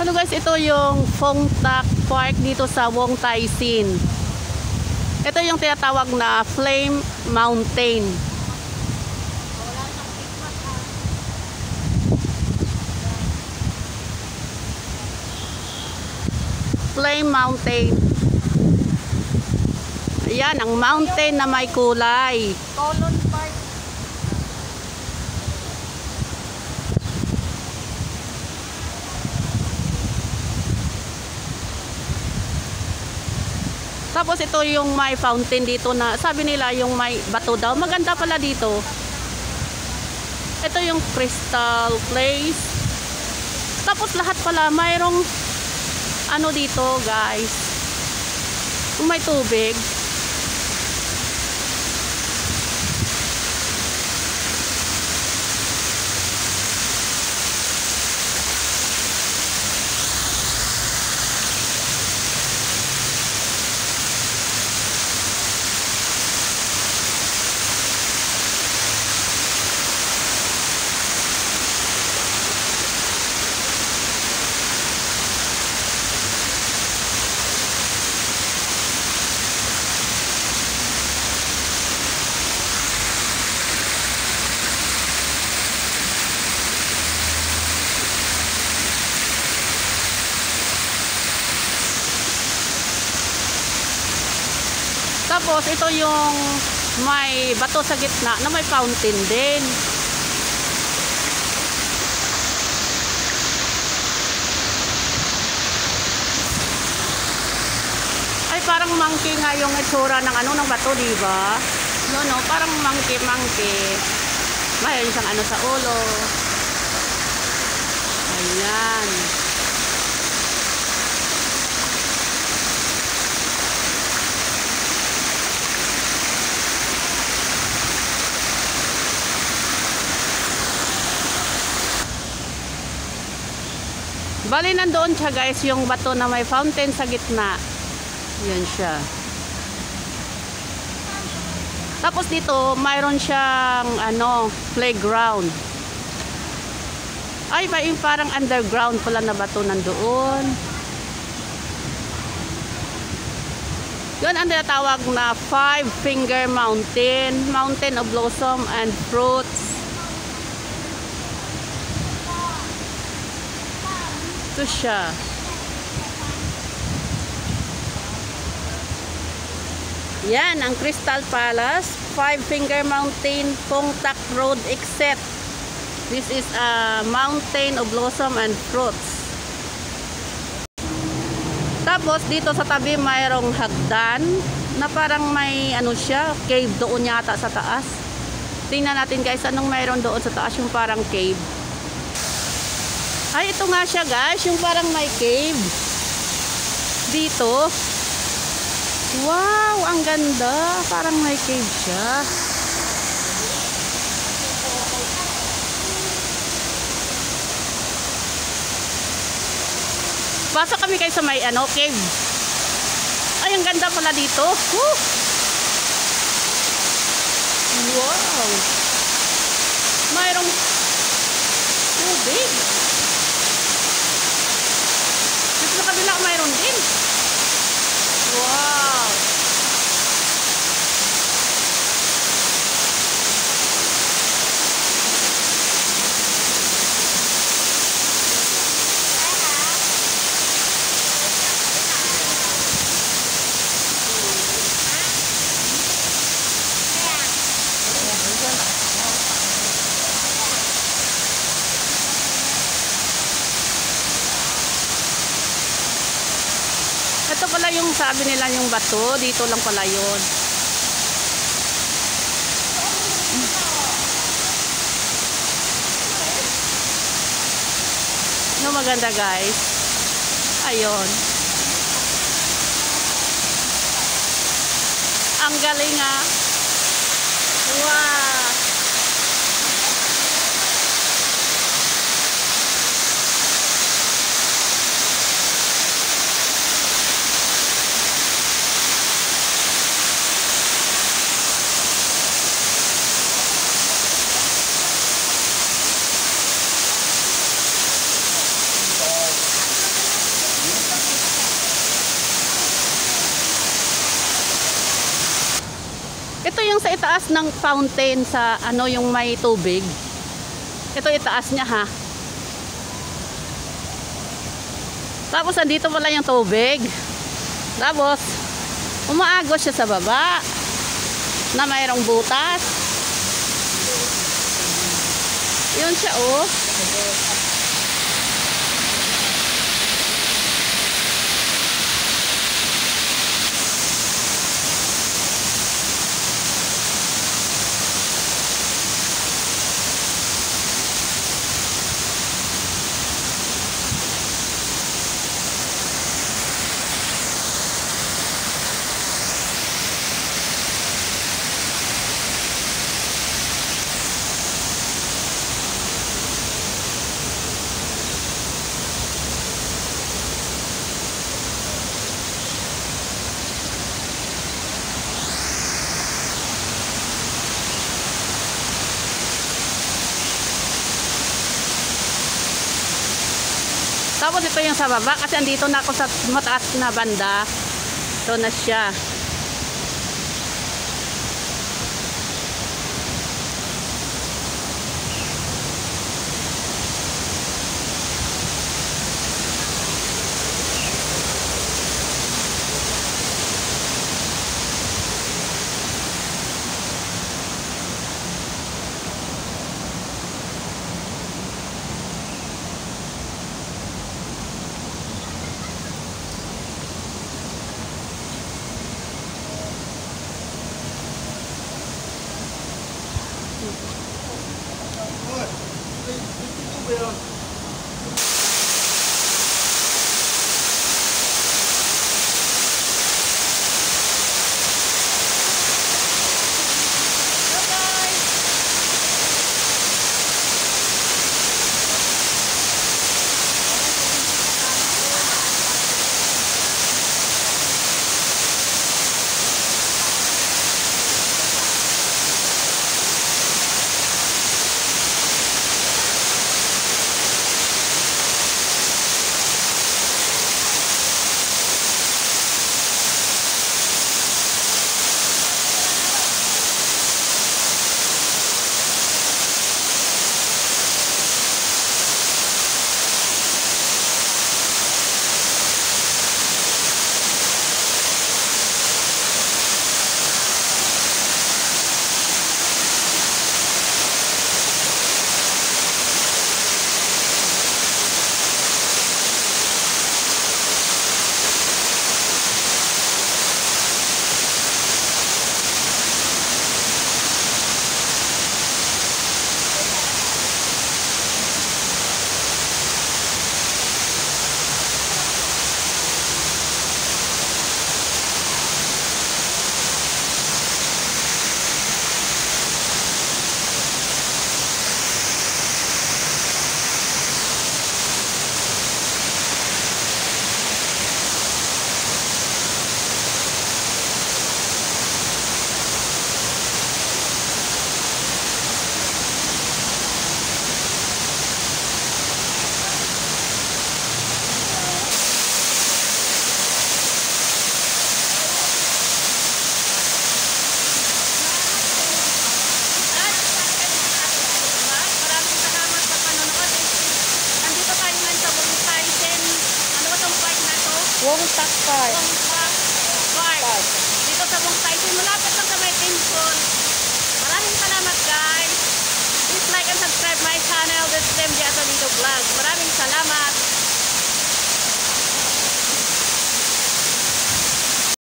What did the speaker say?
Ano guys, ito yung Phong Tak Park dito sa Wong Tai Sin. Ito yung tinatawag na Flame Mountain. Flame Mountain. Ayan, ang mountain na may kulay. Colon Park. Tapos ito yung may fountain dito na sabi nila yung may bato daw. Maganda pala dito. Ito yung crystal place. Tapos lahat pala mayroong ano dito guys. Kung may tubig. Tapos ito yung may bato sa gitna na may fountain din. Ay parang monkey nga yung itsura ng ano ng bato, di ba? No, no, parang monkey, monkey. Mayroon siyang ano sa ulo. Ayan. Bali nandoon siya guys, yung bato na may fountain sa gitna. Yan siya. Tapos dito, mayroon siyang ano, playground. Ay, may parang underground pala na bato nandoon. Yun ang tinatawag na Five Finger Mountain, Mountain of Blossom and Fruits. Ito siya. Yan, ang Crystal Palace, Five Finger Mountain, Pongtak Road exit. This is a mountain of blossom and fruits. Tapos dito sa tabi mayroong hagdan na parang may ano siya, cave doon yata sa taas. Tingnan natin guys, anong mayroon doon sa taas yung parang cave. Ay, ito nga siya guys, yung parang may cave. Dito. Wow, ang ganda. Parang may cave siya. Pasok kami kayo sa may ano, cave. Ay, ang ganda pala dito. Woo! Wow. Mayroong tubig. Dito sa kabila mayroon din. Wow. Ito pala yung sabi nila yung bato. Dito lang pala yun. No, maganda guys. Ayun. Ang galing ah. Wow. Sa itaas ng fountain sa ano yung may tubig. Ito itaas niya ha. Tapos andito pala yung tubig. Tapos umaagos siya sa baba na mayroong butas. Yun siya oh. Tapos ito yung sa baba kasi andito na ako sa mataas na banda. Ito na siya. Na to? Wong Tak Park. Wong Park. Park. Dito sa Wong Tyson. Malapit lang sa may Pinson. Maraming salamat guys. Please like and subscribe my channel. This is MJ Asalito Vlog. Maraming